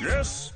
Yes.